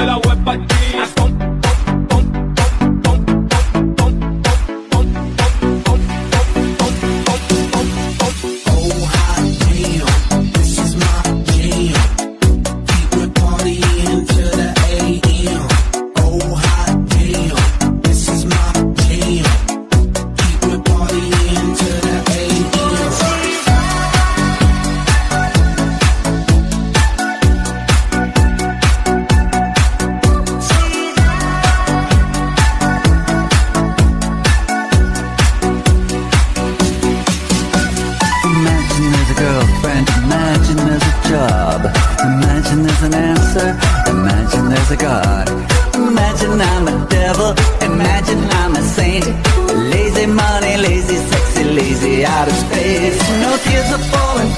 de la web. Imagine there's a job. Imagine there's an answer, imagine there's a God. Imagine I'm a devil, imagine I'm a saint. Lazy money, lazy sexy, lazy out of space. No tears are falling